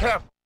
careful.